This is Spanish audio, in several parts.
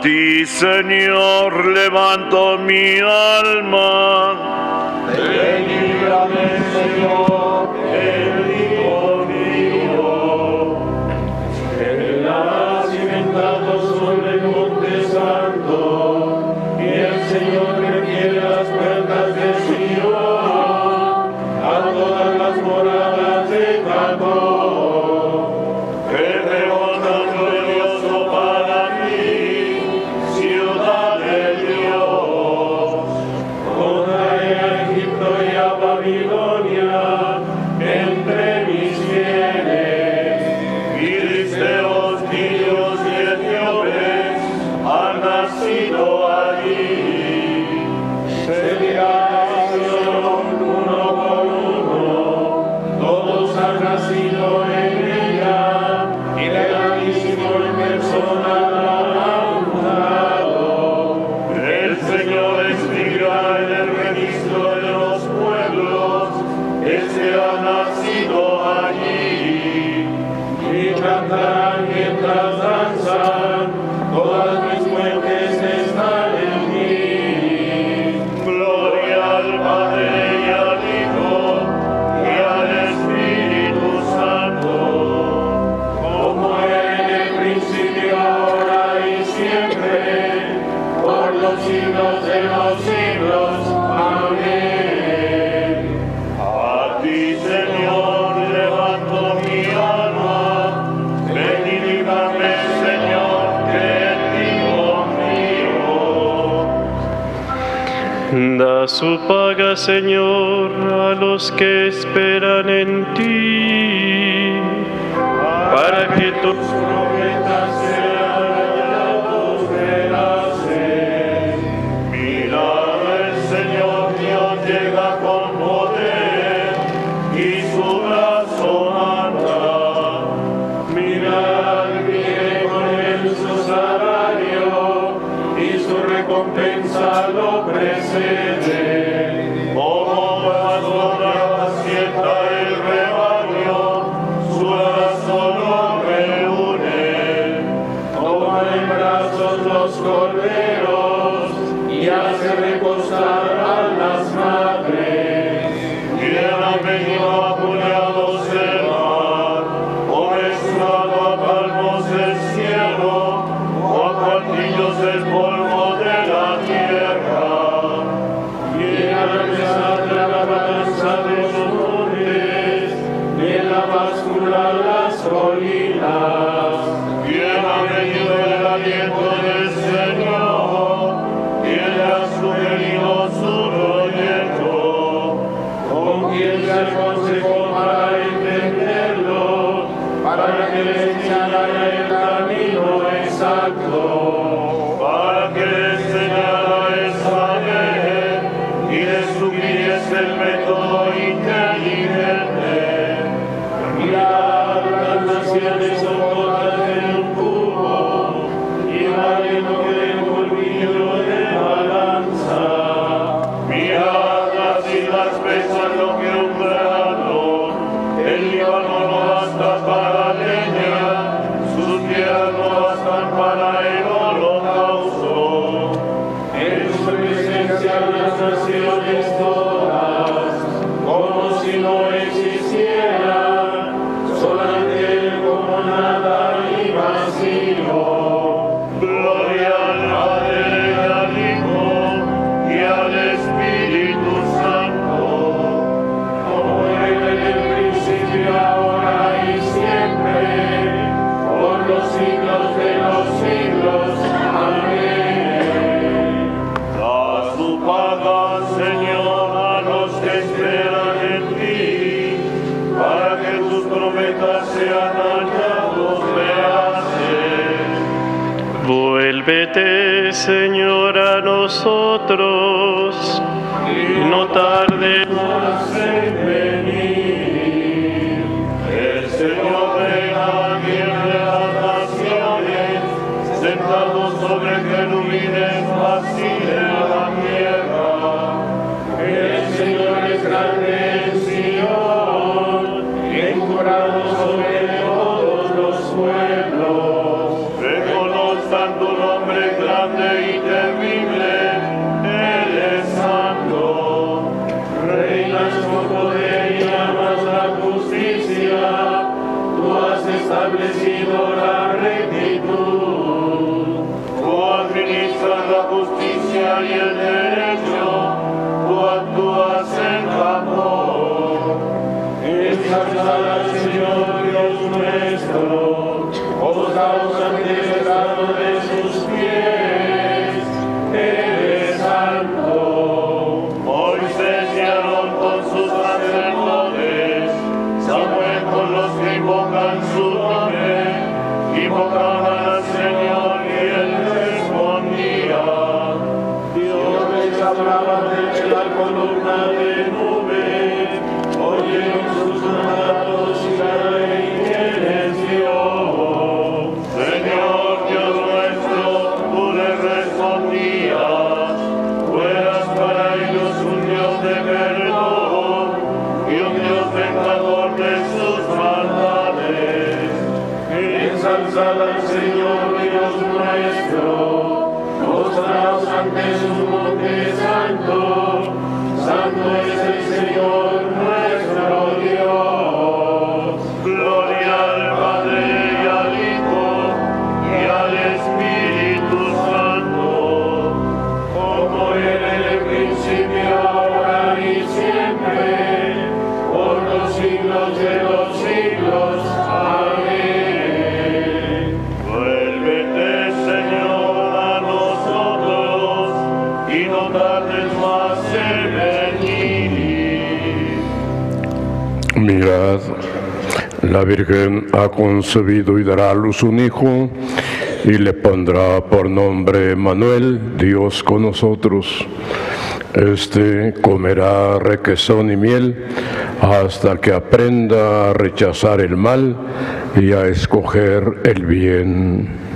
ti, Señor, levanto mi alma. Ven y líbrame, Señor. Señor, a los que esperan en ti, para que tu gracias. no tarde. establecido la rectitud, tú administras la justicia y el derecho, tú actúas en favor. Exaltad al Señor Dios nuestro, os daos ante de mover, oye en sus amados y la recibor, Señor Dios nuestro, tú le respondías, fueras para ellos un Dios de perdón y un Dios pecador de sus maldades, en salzada el Señor Dios nuestro. os transmisión. La Virgen ha concebido y dará a luz un hijo y le pondrá por nombre Manuel, Dios con nosotros. Este comerá requesón y miel hasta que aprenda a rechazar el mal y a escoger el bien.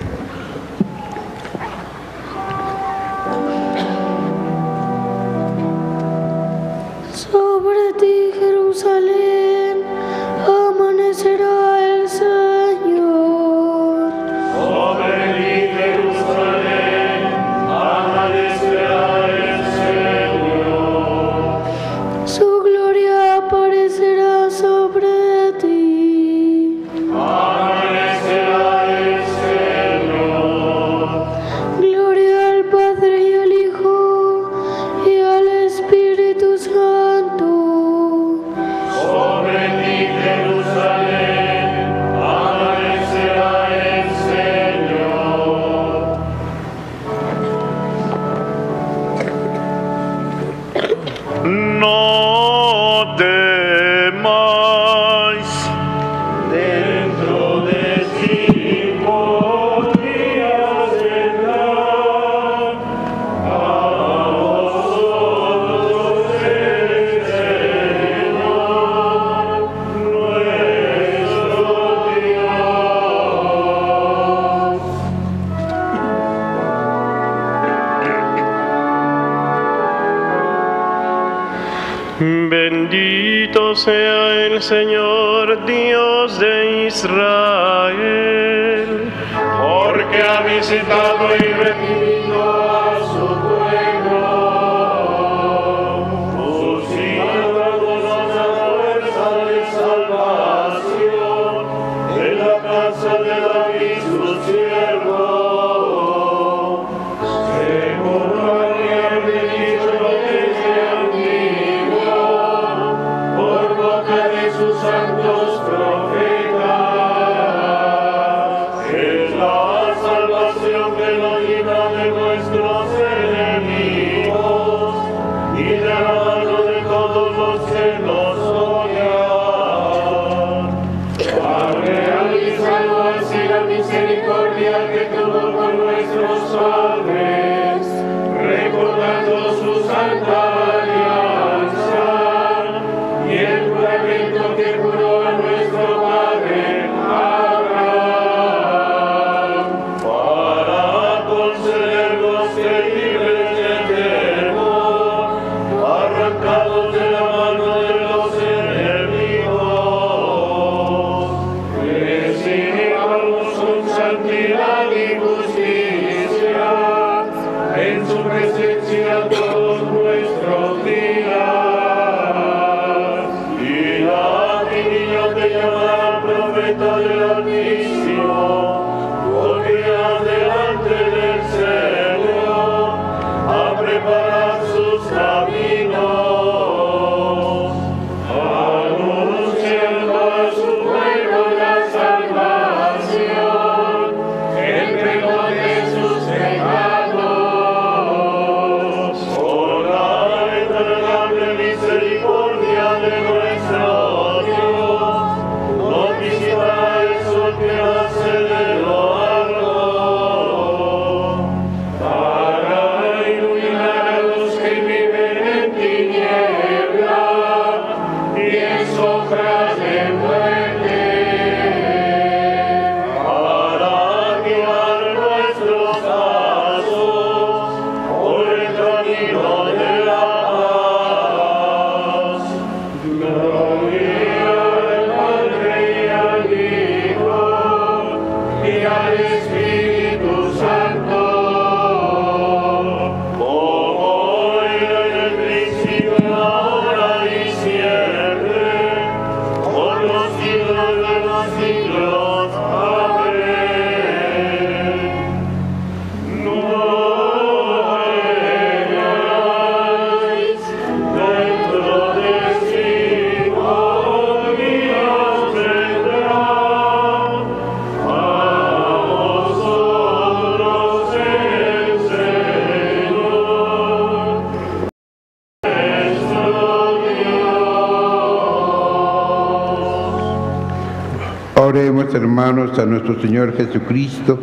A nuestro Señor Jesucristo,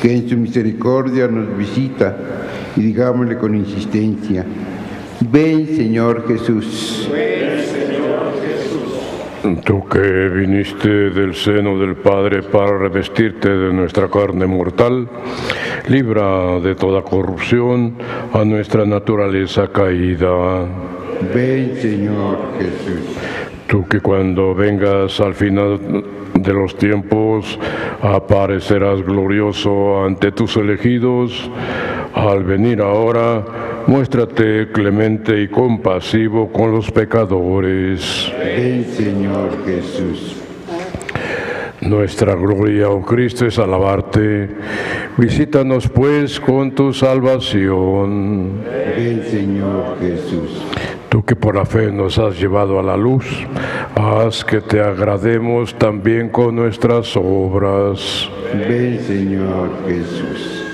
que en su misericordia nos visita, y digámosle con insistencia, ven Señor Jesús. Tú que viniste del seno del Padre para revestirte de nuestra carne mortal, libra de toda corrupción a nuestra naturaleza caída. Ven Señor Jesús. Tú que cuando vengas al final de los tiempos aparecerás glorioso ante tus elegidos, al venir ahora, muéstrate clemente y compasivo con los pecadores. Ven Señor Jesús. Nuestra gloria, oh Cristo, es alabarte. Visítanos pues con tu salvación. Ven Señor Jesús. Tú que por la fe nos has llevado a la luz, haz que te agrademos también con nuestras obras. Ven Señor Jesús.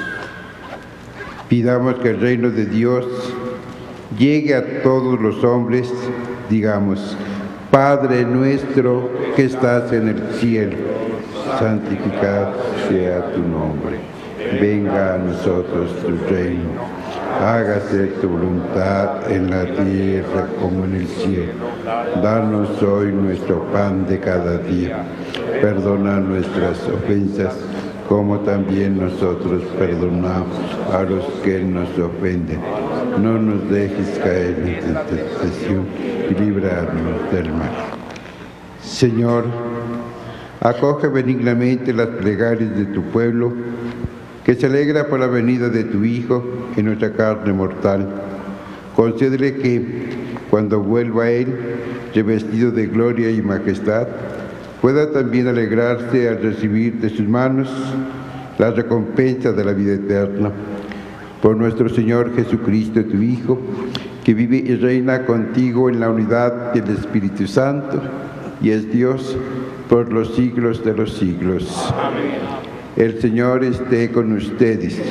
Pidamos que el reino de Dios llegue a todos los hombres, digamos, Padre nuestro que estás en el cielo, santificado sea tu nombre. Venga a nosotros tu reino. Hágase tu voluntad en la tierra como en el cielo. Danos hoy nuestro pan de cada día. Perdona nuestras ofensas como también nosotros perdonamos a los que nos ofenden. No nos dejes caer en tentación y líbranos del mal. Señor, acoge benignamente las plegarias de tu pueblo, que se alegra por la venida de tu Hijo en nuestra carne mortal. Concédele que, cuando vuelva a Él, revestido de gloria y majestad, pueda también alegrarse al recibir de sus manos la recompensa de la vida eterna. Por nuestro Señor Jesucristo, tu Hijo, que vive y reina contigo en la unidad del Espíritu Santo y es Dios por los siglos de los siglos. El Señor esté con ustedes.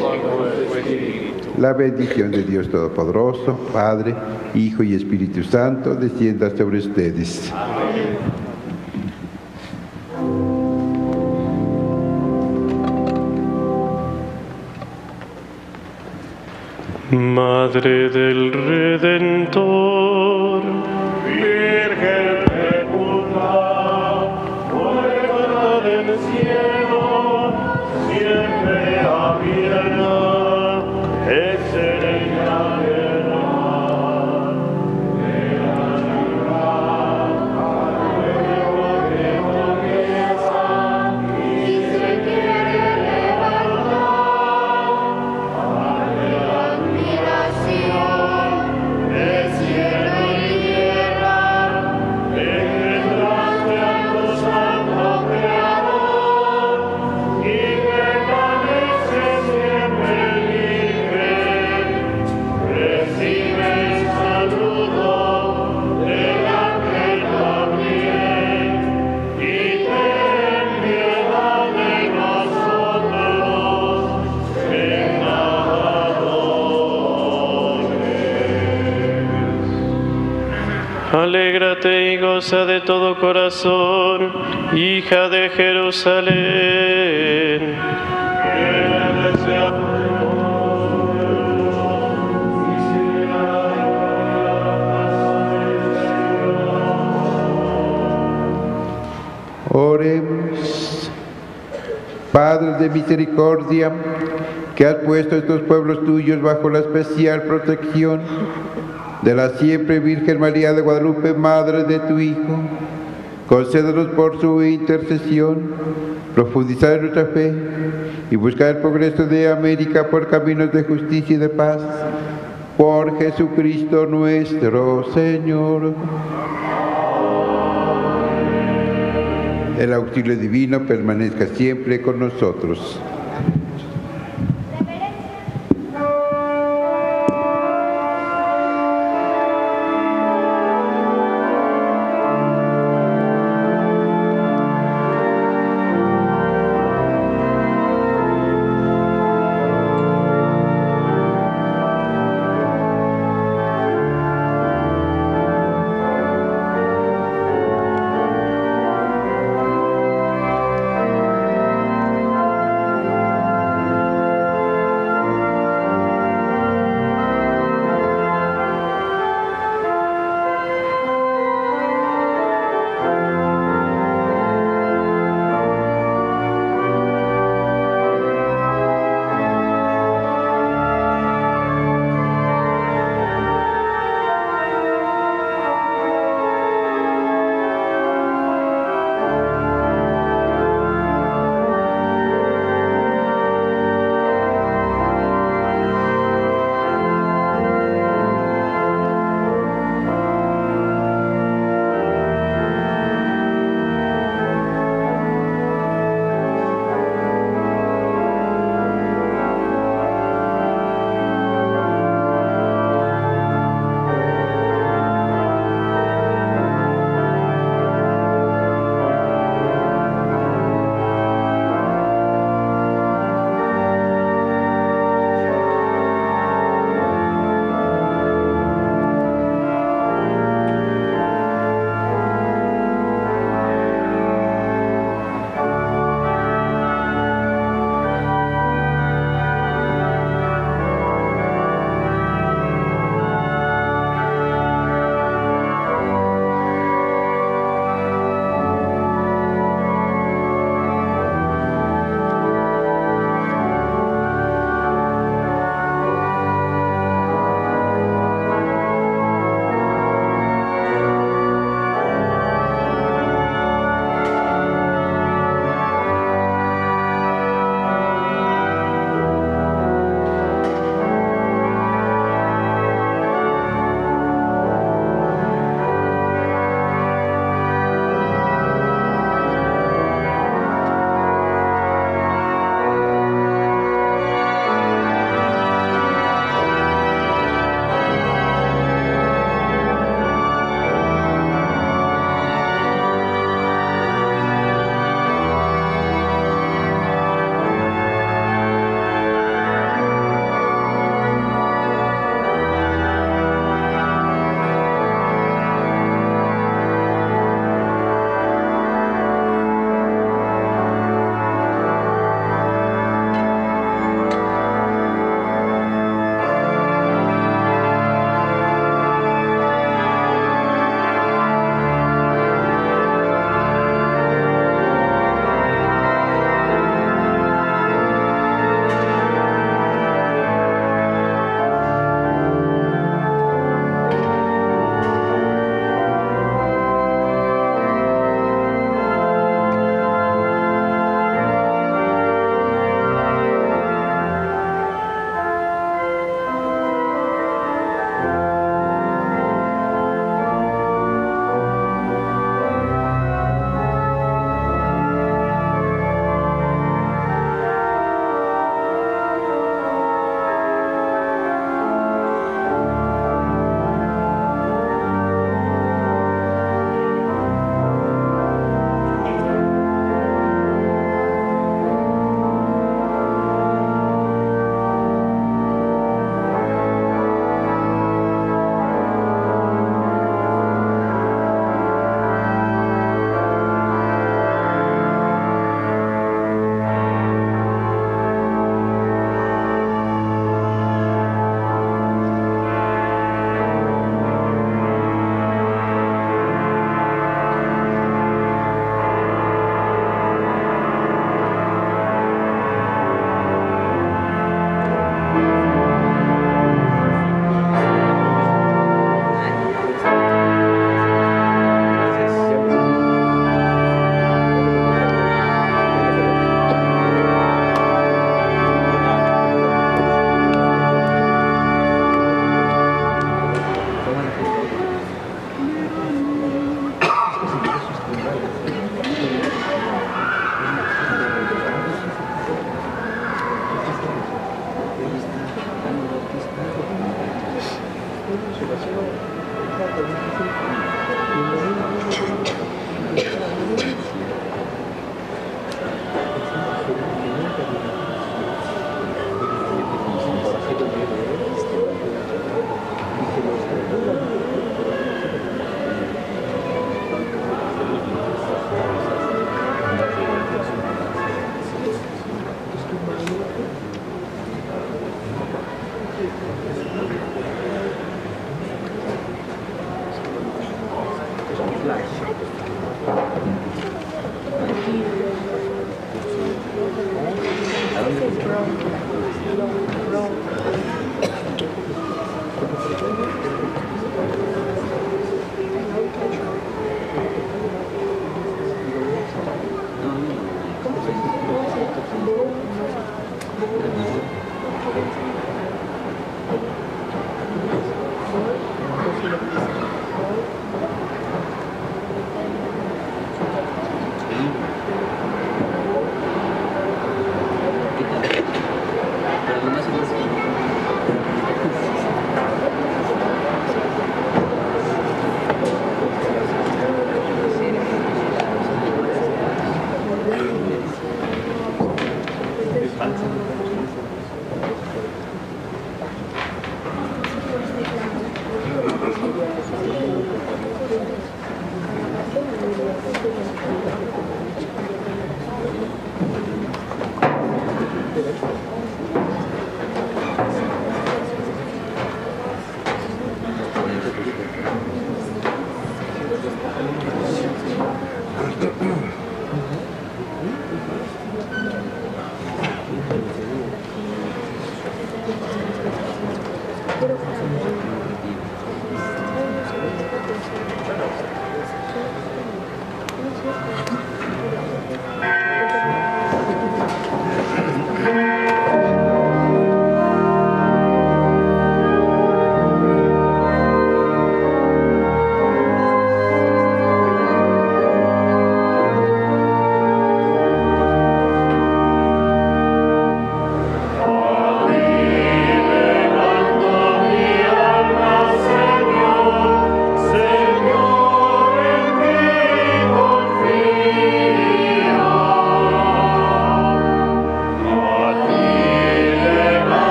La bendición de Dios Todopoderoso, Padre, Hijo y Espíritu Santo, descienda sobre ustedes. Madre del Redentor, alégrate y goza de todo corazón, hija de Jerusalén. Oremos. Padre de misericordia, que has puesto estos pueblos tuyos bajo la especial protección de la siempre Virgen María de Guadalupe, Madre de tu Hijo, concédenos por su intercesión profundizar en nuestra fe y buscar el progreso de América por caminos de justicia y de paz. Por Jesucristo nuestro Señor. El auxilio divino permanezca siempre con nosotros.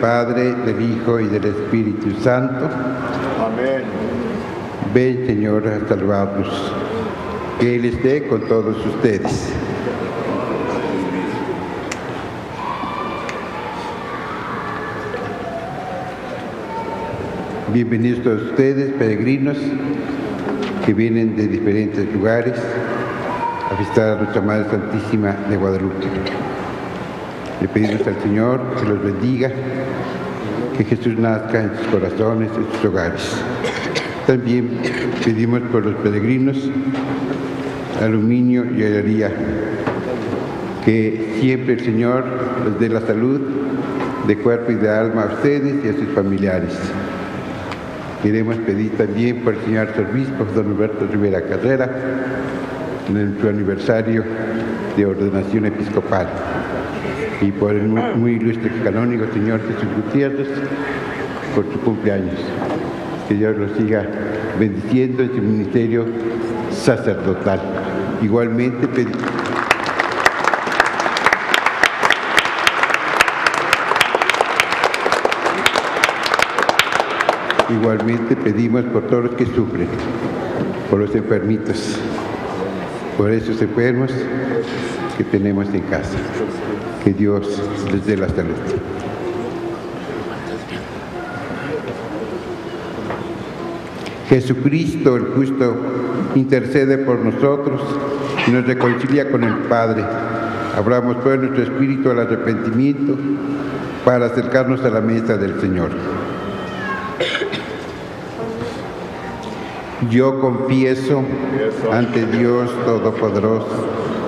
Padre, del Hijo y del Espíritu Santo. Amén. Ven, Señor, a salvarnos. Que Él esté con todos ustedes. Bienvenidos todos ustedes, peregrinos, que vienen de diferentes lugares a visitar a nuestra Madre Santísima de Guadalupe. Le pedimos al Señor que los bendiga, que Jesús nazca en sus corazones, en sus hogares. También pedimos por los peregrinos, aluminio y alegría, que siempre el Señor les dé la salud de cuerpo y de alma a ustedes y a sus familiares. Queremos pedir también por el señor obispo, don Alberto Rivera Carrera, en su aniversario de ordenación episcopal. Y por el muy, muy ilustre canónigo señor Jesús Gutiérrez, por su cumpleaños. Que Dios lo siga bendiciendo en su ministerio sacerdotal. Igualmente. Igualmente pedimos por todos los que sufren, por los enfermitos, por esos enfermos que tenemos en casa. Que Dios les dé la salud. Jesucristo el justo intercede por nosotros y nos reconcilia con el Padre. Abramos pues nuestro espíritu al arrepentimiento para acercarnos a la mesa del Señor. Yo confieso ante Dios Todopoderoso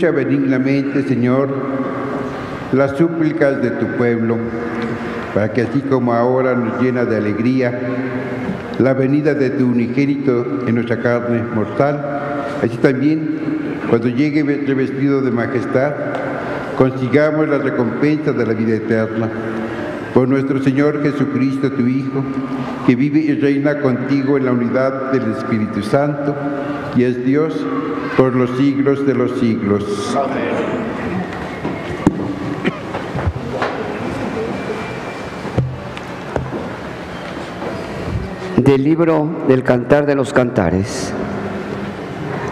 Escucha benignamente, Señor, las súplicas de tu pueblo, para que así como ahora nos llena de alegría la venida de tu unigénito en nuestra carne mortal, así también cuando llegue revestido de majestad, consigamos la recompensa de la vida eterna. Por nuestro Señor Jesucristo, tu Hijo, que vive y reina contigo en la unidad del Espíritu Santo, y es Dios por los siglos de los siglos. Del libro del Cantar de los Cantares.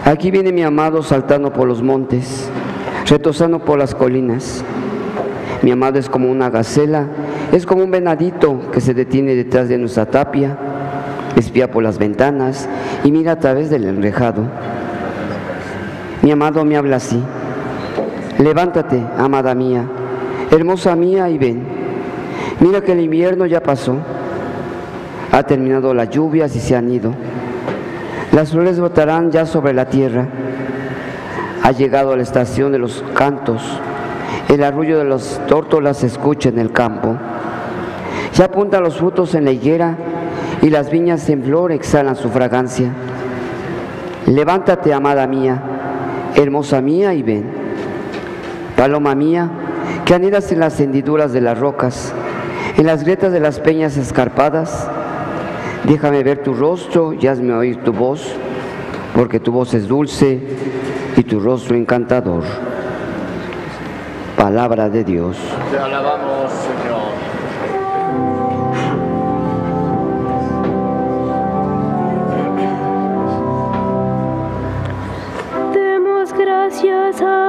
Aquí viene mi amado saltando por los montes, retosando por las colinas. Mi amado es como una gacela, es como un venadito que se detiene detrás de nuestra tapia, espía por las ventanas y mira a través del enrejado. Mi amado me habla así, levántate, amada mía, hermosa mía, y ven. Mira que el invierno ya pasó, ha terminado las lluvias y se han ido. Las flores brotarán ya sobre la tierra. Ha llegado la estación de los cantos. El arrullo de las tórtolas se escucha en el campo. Ya apuntan los frutos en la higuera y las viñas en flor exhalan su fragancia. Levántate, amada mía, hermosa mía, y ven. Paloma mía, que anidas en las hendiduras de las rocas, en las grietas de las peñas escarpadas, Déjame ver tu rostro y hazme oír tu voz, porque tu voz es dulce y tu rostro encantador. Palabra de Dios. Te alabamos, gracias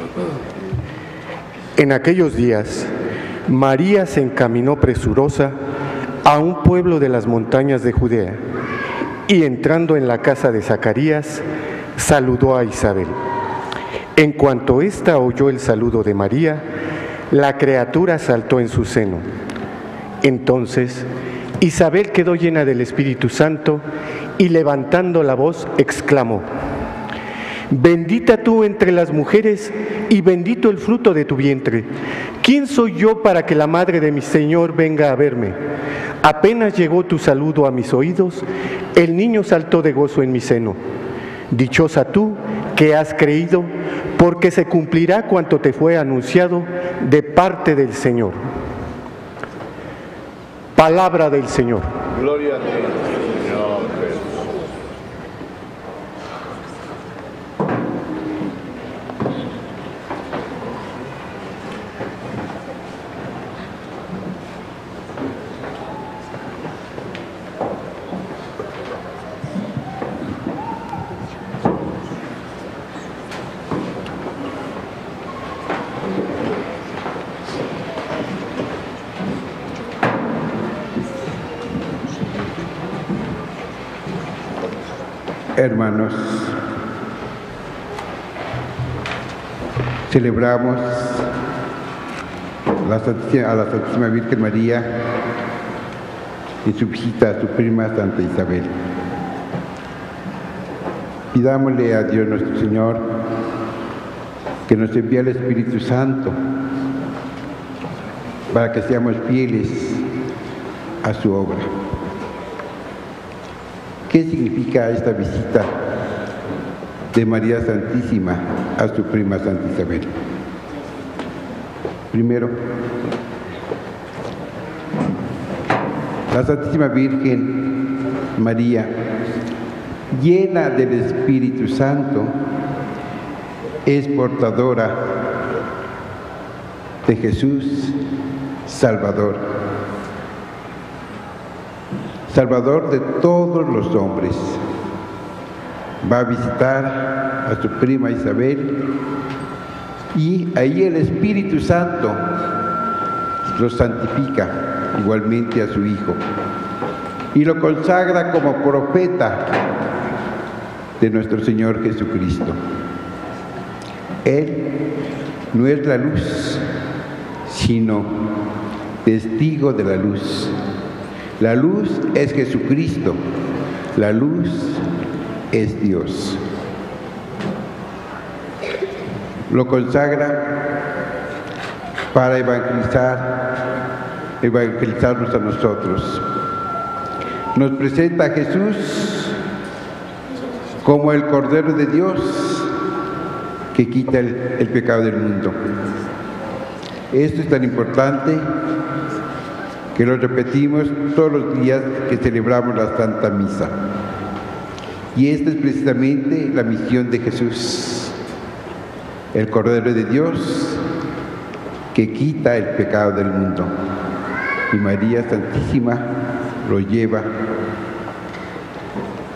En aquellos días, María se encaminó presurosa a un pueblo de las montañas de Judea y entrando en la casa de Zacarías, saludó a Isabel. En cuanto ésta oyó el saludo de María, la criatura saltó en su seno. Entonces, Isabel quedó llena del Espíritu Santo y levantando la voz exclamó, Bendita tú entre las mujeres y bendito el fruto de tu vientre. ¿Quién soy yo para que la madre de mi Señor venga a verme? Apenas llegó tu saludo a mis oídos, el niño saltó de gozo en mi seno. Dichosa tú que has creído, porque se cumplirá cuanto te fue anunciado de parte del Señor. Palabra del Señor. Gloria a ti, Señor Jesús. Hermanos, celebramos a la Santísima Virgen María en su visita a su prima Santa Isabel. Pidámosle a Dios nuestro Señor que nos envíe el Espíritu Santo para que seamos fieles a su obra. ¿Qué significa esta visita de María Santísima a su prima Santa Isabel? Primero, la Santísima Virgen María, llena del Espíritu Santo, es portadora de Jesús Salvador. Salvador de todos los hombres. Va a visitar a su prima Isabel y ahí el Espíritu Santo lo santifica igualmente a su Hijo y lo consagra como profeta de nuestro Señor Jesucristo. Él no es la luz, sino testigo de la luz. La luz es Jesucristo, la luz es Dios. Lo consagra para evangelizar, evangelizarnos a nosotros. Nos presenta a Jesús como el Cordero de Dios que quita el, el pecado del mundo. Esto es tan importante que lo repetimos todos los días que celebramos la Santa Misa. Y esta es precisamente la misión de Jesús, el Cordero de Dios que quita el pecado del mundo. Y María Santísima lo lleva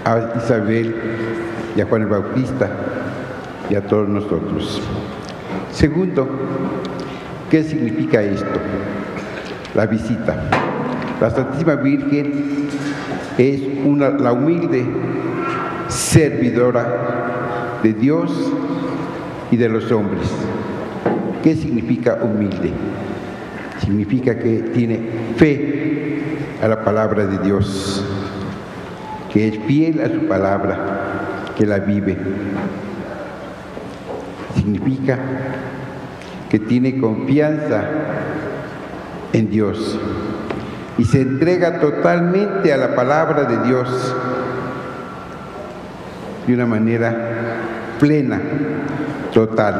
a Isabel y a Juan el Bautista y a todos nosotros. Segundo, ¿qué significa esto? La visita. La Santísima Virgen es una, la humilde servidora de Dios y de los hombres. ¿Qué significa humilde? Significa que tiene fe a la palabra de Dios, que es fiel a su palabra, que la vive. Significa que tiene confianza en Dios y se entrega totalmente a la palabra de Dios de una manera plena, total,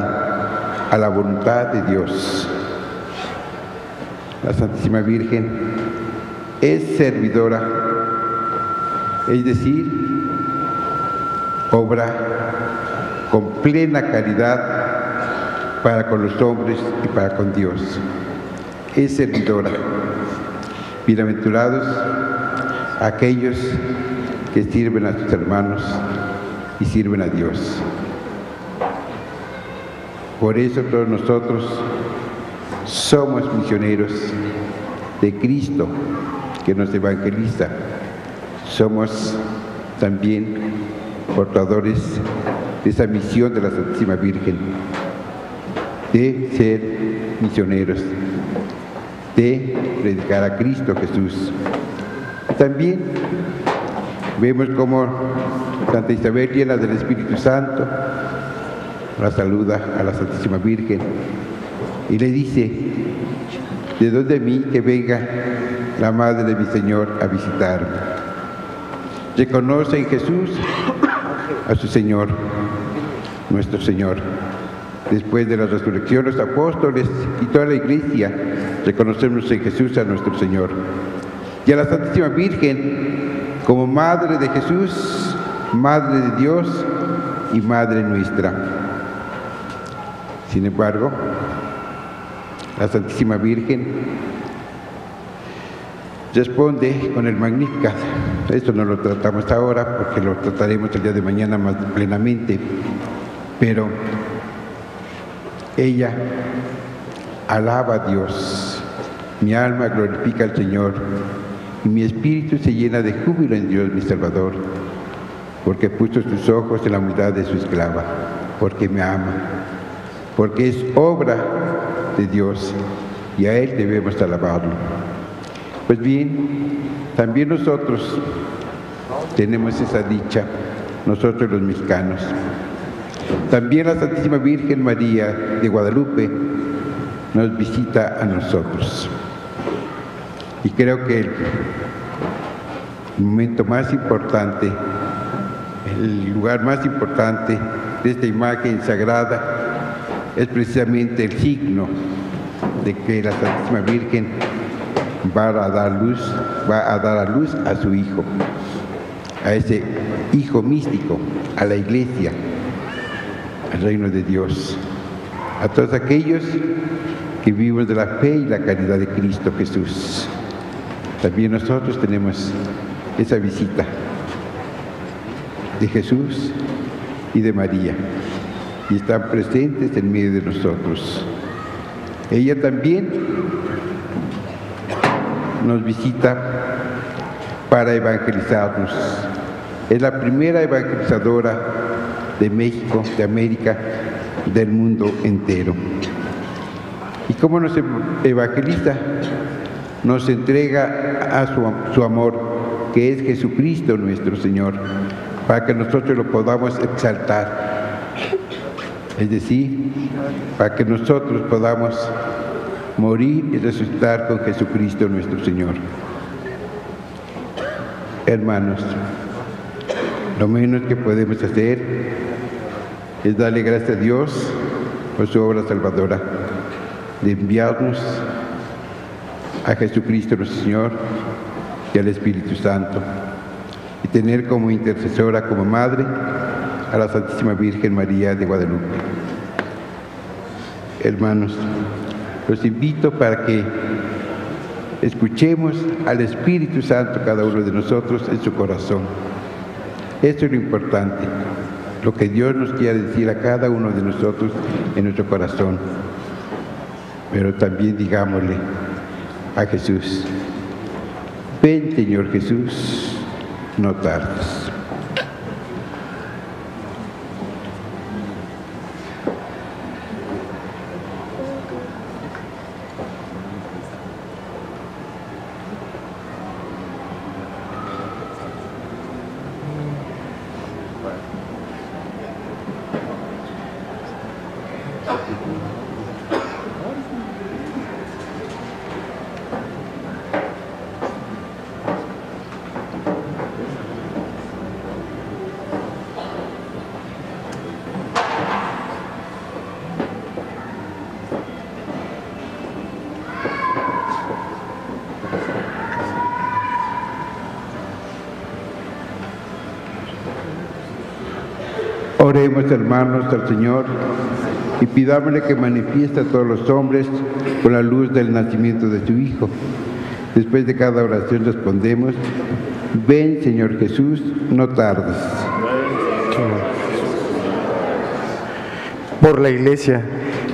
a la voluntad de Dios. La Santísima Virgen es servidora, es decir, obra con plena caridad para con los hombres y para con Dios. Es servidora. Bienaventurados aquellos que sirven a sus hermanos y sirven a Dios. Por eso todos nosotros somos misioneros de Cristo que nos evangeliza. Somos también portadores de esa misión de la Santísima Virgen, de ser misioneros, de predicar a Cristo Jesús. También vemos cómo Santa Isabel, llena del Espíritu Santo, la saluda a la Santísima Virgen y le dice, de donde mí que venga la Madre de mi Señor a visitarme. Reconoce en Jesús a su Señor, nuestro Señor. Después de la resurrección, los apóstoles y toda la iglesia reconocemos en Jesús a nuestro Señor. Y a la Santísima Virgen, como Madre de Jesús, Madre de Dios y Madre nuestra. Sin embargo, la Santísima Virgen responde con el Magnificat. Esto no lo tratamos ahora porque lo trataremos el día de mañana más plenamente, pero ella alaba a Dios. Mi alma glorifica al Señor y mi espíritu se llena de júbilo en Dios mi Salvador, porque puso sus ojos en la humildad de su esclava, porque me ama, porque es obra de Dios y a Él debemos alabarlo. Pues bien, también nosotros tenemos esa dicha, nosotros los mexicanos. También la Santísima Virgen María de Guadalupe nos visita a nosotros. Y creo que el momento más importante, el lugar más importante de esta imagen sagrada es precisamente el signo de que la Santísima Virgen va a dar luz, va a dar a luz a su hijo, a ese hijo místico, a la iglesia, al reino de Dios, a todos aquellos que vivimos de la fe y la caridad de Cristo Jesús. También nosotros tenemos esa visita de Jesús y de María y están presentes en medio de nosotros. Ella también nos visita para evangelizarnos. Es la primera evangelizadora de México, de América, del mundo entero. ¿Y cómo nos evangeliza? Nos entrega a su, amor, que es Jesucristo nuestro Señor, para que nosotros lo podamos exaltar. Es decir, para que nosotros podamos morir y resucitar con Jesucristo nuestro Señor. Hermanos, lo menos que podemos hacer es darle gracias a Dios por su obra salvadora, de enviarnos a Jesucristo nuestro Señor y al Espíritu Santo, y tener como intercesora, como madre, a la Santísima Virgen María de Guadalupe. Hermanos, los invito para que escuchemos al Espíritu Santo cada uno de nosotros en su corazón. Esto es lo importante, lo que Dios nos quiere decir a cada uno de nosotros en nuestro corazón. Pero también digámosle a Jesús, ven Señor Jesús, no tardes. Oremos, hermanos, al Señor y pidámosle que manifieste a todos los hombres con la luz del nacimiento de su Hijo. Después de cada oración respondemos, ven Señor Jesús, no tardes. Por la Iglesia,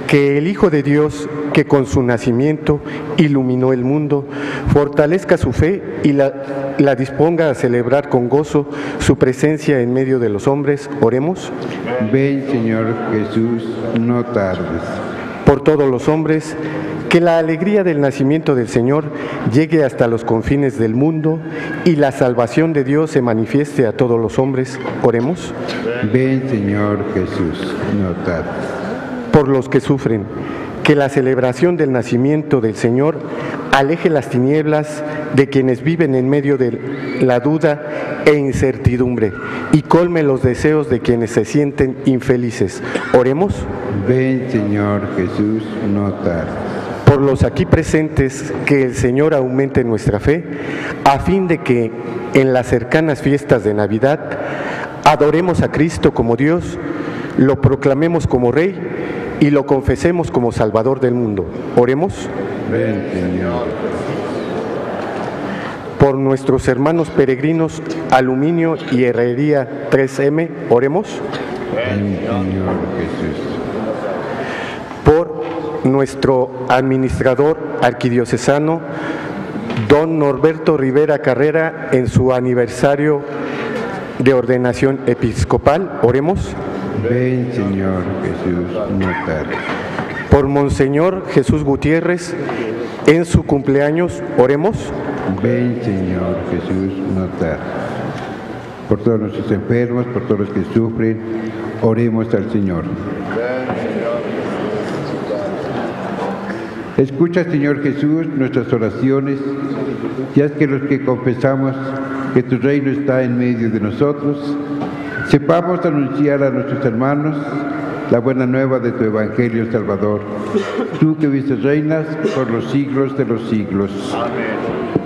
que el Hijo de Dios, que con su nacimiento iluminó el mundo, fortalezca su fe y la, la disponga a celebrar con gozo su presencia en medio de los hombres. Oremos. Ven Señor Jesús, no tardes. por todos los hombres, que la alegría del nacimiento del Señor llegue hasta los confines del mundo y la salvación de Dios se manifieste a todos los hombres. Oremos. Ven, Señor Jesús, no tardes. Por los que sufren, que la celebración del nacimiento del Señor aleje las tinieblas de quienes viven en medio de la duda e incertidumbre y colme los deseos de quienes se sienten infelices. Oremos. Ven, Señor Jesús, no tardes. Por los aquí presentes, que el Señor aumente nuestra fe, a fin de que en las cercanas fiestas de Navidad adoremos a Cristo como Dios, lo proclamemos como Rey y lo confesemos como Salvador del mundo. Oremos. Ven, Señor. Por nuestros hermanos peregrinos Aluminio y Herrería 3M, oremos. Ven, Señor Jesús. Por nuestro administrador arquidiocesano, don Norberto Rivera Carrera, en su aniversario de ordenación episcopal, oremos. Ven, Señor Jesús, no tardes. Por Monseñor Jesús Gutiérrez, en su cumpleaños, oremos. Ven, Señor Jesús, no tardes. Por todos nuestros enfermos, por todos los que sufren, oremos al Señor. Escucha, Señor Jesús, nuestras oraciones, y haz que los que confesamos que tu reino está en medio de nosotros, sepamos anunciar a nuestros hermanos la buena nueva de tu Evangelio Salvador. Tú que viste reinas por los siglos de los siglos. Dios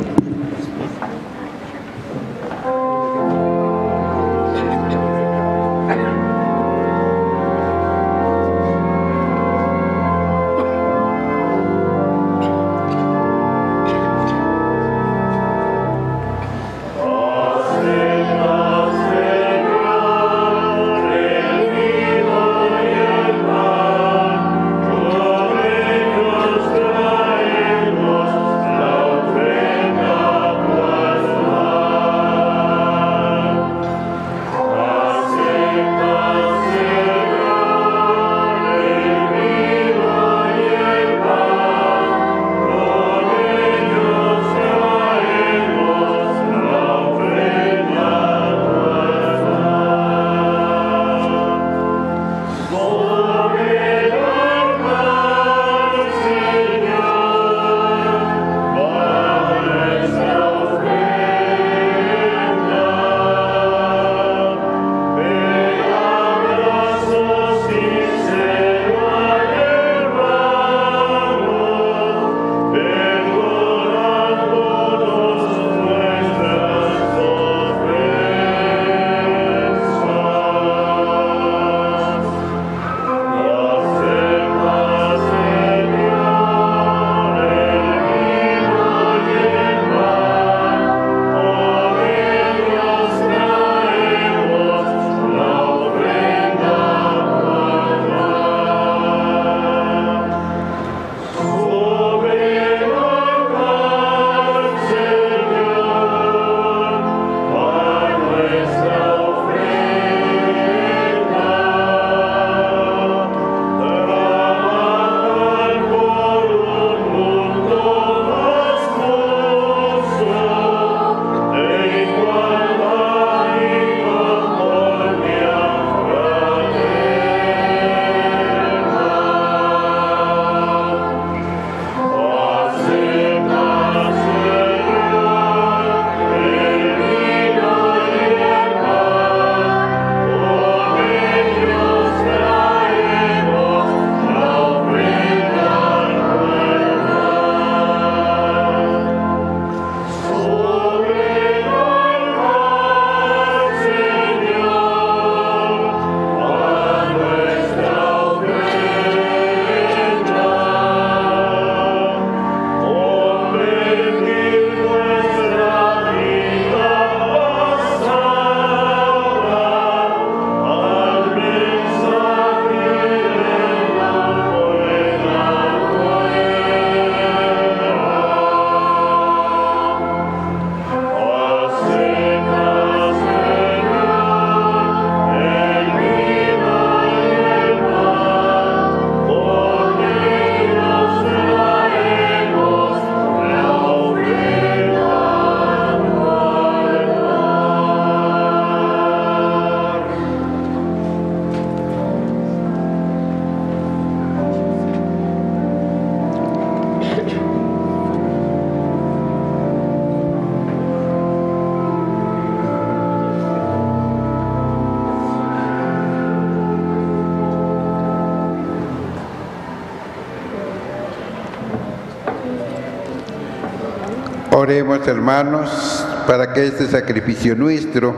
Oremos, hermanos, para que este sacrificio nuestro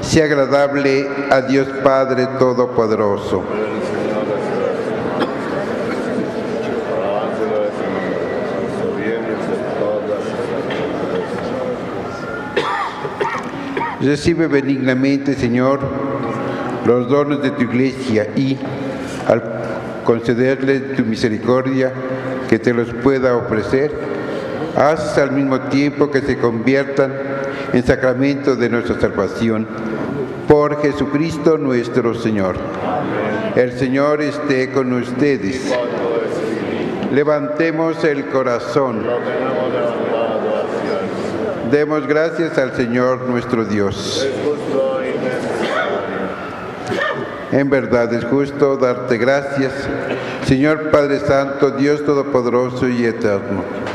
sea agradable a Dios Padre Todopoderoso. Recibe benignamente, Señor, los dones de tu iglesia y, al concederle tu misericordia que te los pueda ofrecer, haces al mismo tiempo que se conviertan en sacramento de nuestra salvación. Por Jesucristo nuestro Señor. El Señor esté con ustedes. Levantemos el corazón. Demos gracias al Señor nuestro Dios. En verdad es justo darte gracias, Señor Padre Santo, Dios Todopoderoso y Eterno.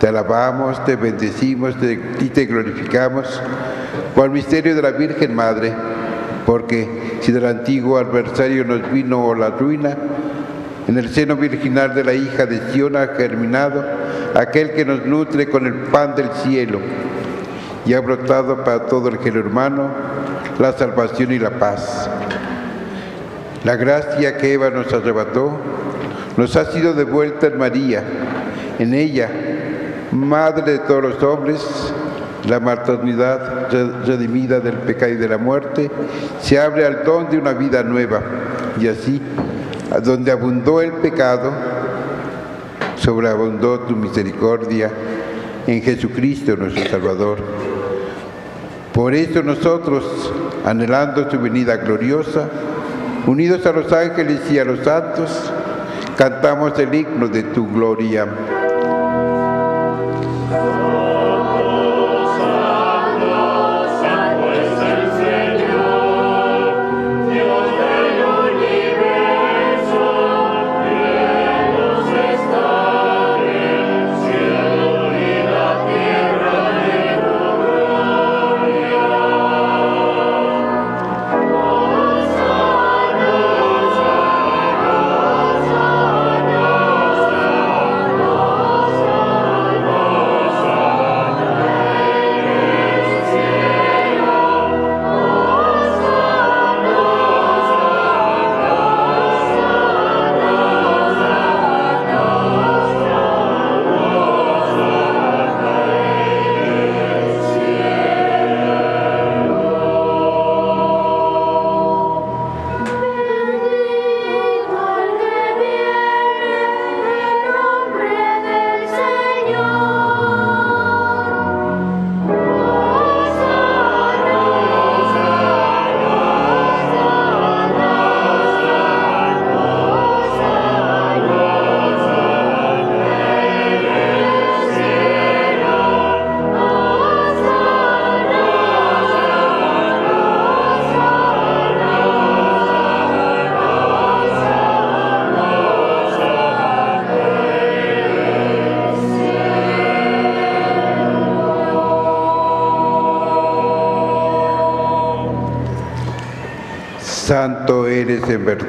Te alabamos, te bendecimos te- y te glorificamos por el misterio de la Virgen Madre, porque si del antiguo adversario nos vino la ruina, en el seno virginal de la hija de Sion ha germinado aquel que nos nutre con el pan del cielo y ha brotado para todo el género humano la salvación y la paz. La gracia que Eva nos arrebató nos ha sido devuelta en María. En ella, Madre de todos los hombres, la maternidad re- redimida del pecado y de la muerte, se abre al don de una vida nueva. Y así, donde abundó el pecado, sobreabundó tu misericordia en Jesucristo nuestro Salvador. Por eso nosotros, anhelando su venida gloriosa, unidos a los ángeles y a los santos, cantamos el himno de tu gloria.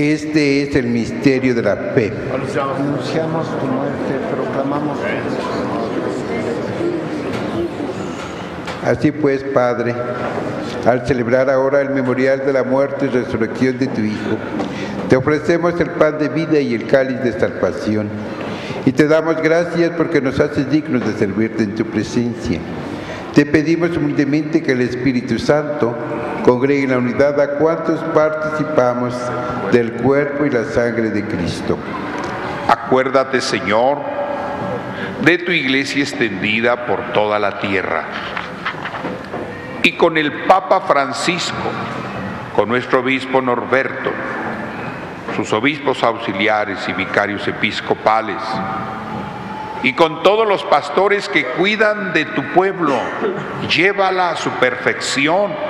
Este es el misterio de la fe. Anunciamos tu muerte, proclamamos Así pues, Padre, al celebrar ahora el memorial de la muerte y resurrección de tu Hijo, te ofrecemos el pan de vida y el cáliz de salvación. Y te damos gracias porque nos haces dignos de servirte en tu presencia. Te pedimos humildemente que el Espíritu Santo congregue en la unidad a cuantos participamos del cuerpo y la sangre de Cristo. Acuérdate, Señor, de tu iglesia extendida por toda la tierra. Y con el Papa Francisco, con nuestro obispo Norberto, sus obispos auxiliares y vicarios episcopales, y con todos los pastores que cuidan de tu pueblo, llévala a su perfección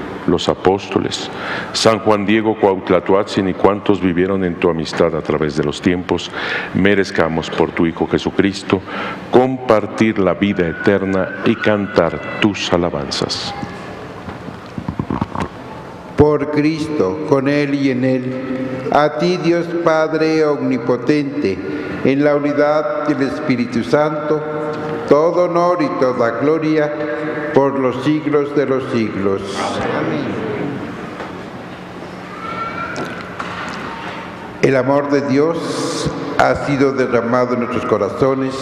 los apóstoles, San Juan Diego Cuautlatoatzin y cuantos vivieron en tu amistad a través de los tiempos, merezcamos por tu Hijo Jesucristo compartir la vida eterna y cantar tus alabanzas. Por Cristo, con Él y en Él, a ti Dios Padre Omnipotente, en la unidad del Espíritu Santo, todo honor y toda gloria por los siglos de los siglos. El amor de Dios ha sido derramado en nuestros corazones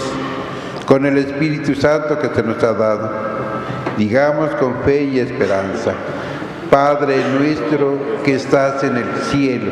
con el Espíritu Santo que se nos ha dado. Digamos con fe y esperanza, Padre nuestro que estás en el cielo.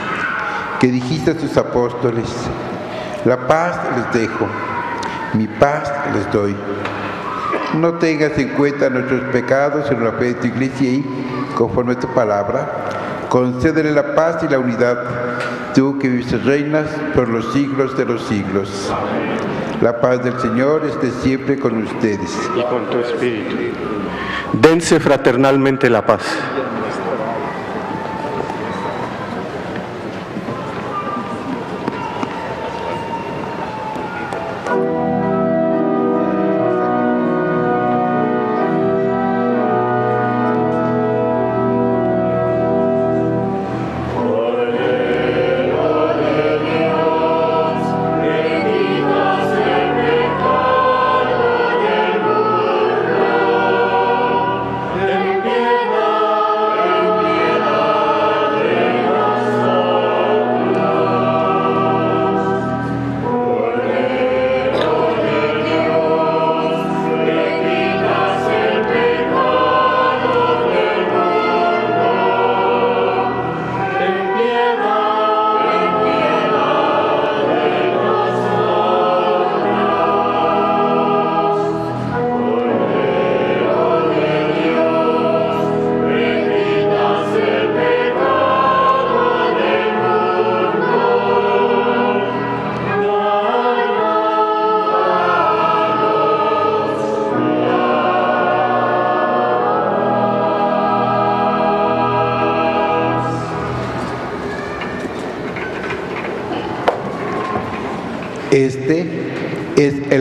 que dijiste a tus apóstoles, la paz les dejo, mi paz les doy. No tengas en cuenta nuestros pecados, sino la fe de tu iglesia y, conforme a tu palabra, concédele la paz y la unidad, tú que vives y reinas por los siglos de los siglos. La paz del Señor esté siempre con ustedes. y con tu espíritu. Dense fraternalmente la paz.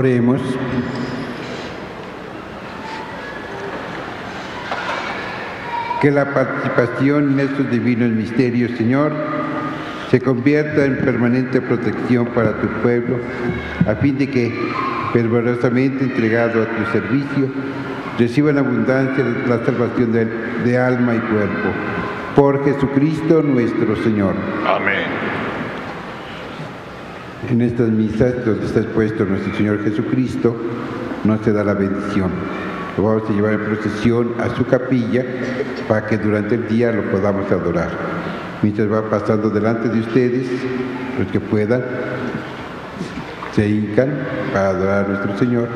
Oremos. Que la participación en estos divinos misterios, Señor, se convierta en permanente protección para tu pueblo, a fin de que, fervorosamente entregado a tu servicio, reciban abundancia la salvación de, de alma y cuerpo. Por Jesucristo nuestro Señor. Amén. En estas misas donde está expuesto nuestro Señor Jesucristo, nos se da la bendición. Lo vamos a llevar en procesión a su capilla para que durante el día lo podamos adorar. Mientras va pasando delante de ustedes, los que puedan, se hincan para adorar a nuestro Señor.